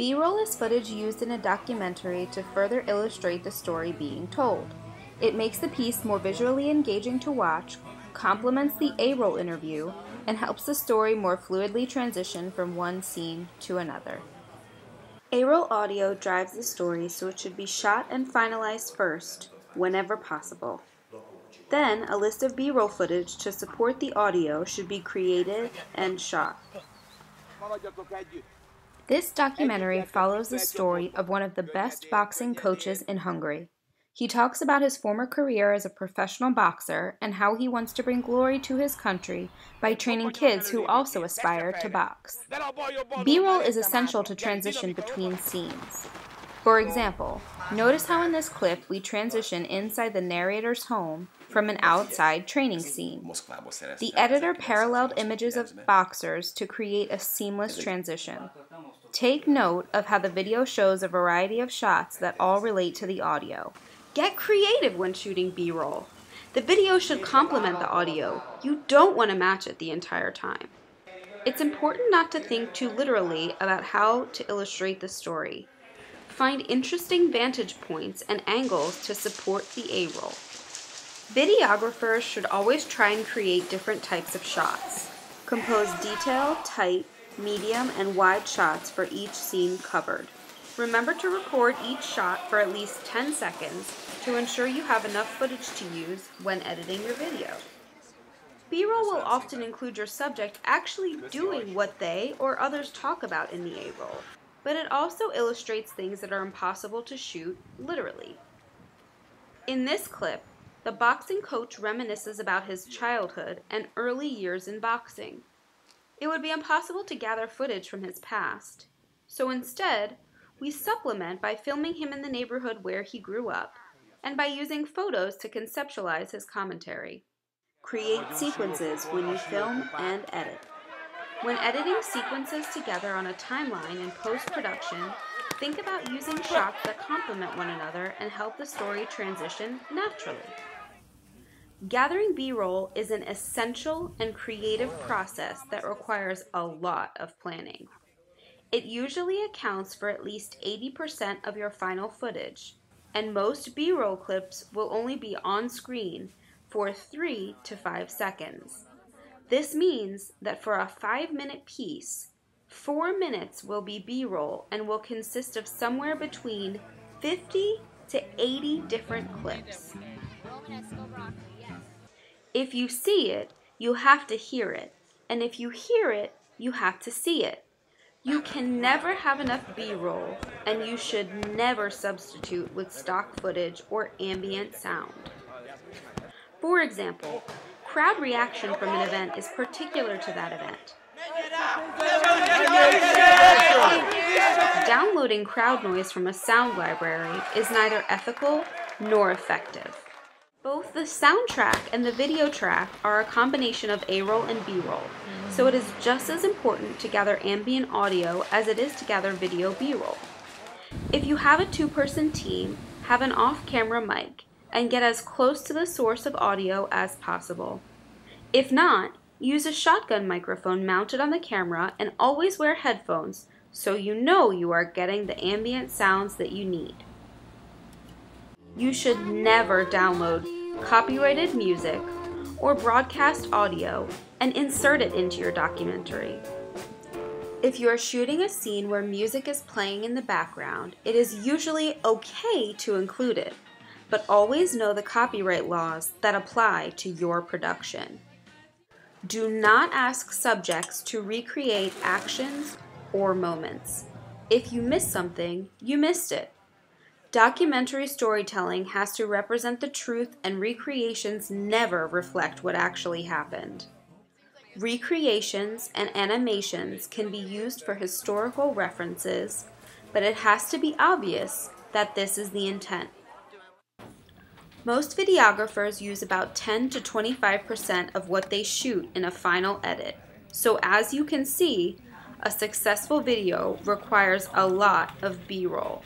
B-roll is footage used in a documentary to further illustrate the story being told. It makes the piece more visually engaging to watch, complements the A-roll interview, and helps the story more fluidly transition from one scene to another. A-roll audio drives the story so it should be shot and finalized first, whenever possible. Then, a list of B-roll footage to support the audio should be created and shot. This documentary follows the story of one of the best boxing coaches in Hungary. He talks about his former career as a professional boxer and how he wants to bring glory to his country by training kids who also aspire to box. B-roll is essential to transition between scenes. For example, notice how in this clip we transition inside the narrator's home from an outside training scene. The editor paralleled images of boxers to create a seamless transition. Take note of how the video shows a variety of shots that all relate to the audio. Get creative when shooting B-roll. The video should complement the audio. You don't want to match it the entire time. It's important not to think too literally about how to illustrate the story. Find interesting vantage points and angles to support the A-roll. Videographers should always try and create different types of shots. Compose detail, tight, medium, and wide shots for each scene covered. Remember to record each shot for at least 10 seconds to ensure you have enough footage to use when editing your video. B-roll will often include your subject actually doing what they or others talk about in the A-roll, but it also illustrates things that are impossible to shoot literally. In this clip, the boxing coach reminisces about his childhood and early years in boxing. It would be impossible to gather footage from his past, so instead, we supplement by filming him in the neighborhood where he grew up and by using photos to conceptualize his commentary. Create sequences when you film and edit. When editing sequences together on a timeline in post-production, think about using shots that complement one another and help the story transition naturally. Gathering B-roll is an essential and creative process that requires a lot of planning. It usually accounts for at least 80% of your final footage, and most B-roll clips will only be on screen for 3 to 5 seconds. This means that for a 5-minute piece, 4 minutes will be B-roll and will consist of somewhere between 50 to 80 different clips. If you see it, you have to hear it. And if you hear it, you have to see it. You can never have enough B-roll, and you should never substitute with stock footage or ambient sound. For example, crowd reaction from an event is particular to that event. Downloading crowd noise from a sound library is neither ethical nor effective. Both the soundtrack and the video track are a combination of A-roll and B-roll, mm-hmm. so it is just as important to gather ambient audio as it is to gather video B-roll. If you have a two-person team, have an off-camera mic and get as close to the source of audio as possible. If not, use a shotgun microphone mounted on the camera and always wear headphones so you know you are getting the ambient sounds that you need. You should never download copyrighted music or broadcast audio and insert it into your documentary. If you are shooting a scene where music is playing in the background, it is usually okay to include it, but always know the copyright laws that apply to your production. Do not ask subjects to recreate actions or moments. If you miss something, you missed it. Documentary storytelling has to represent the truth, and recreations never reflect what actually happened. Recreations and animations can be used for historical references, but it has to be obvious that this is the intent. Most videographers use about 10 to 25% of what they shoot in a final edit. So as you can see, a successful video requires a lot of B-roll.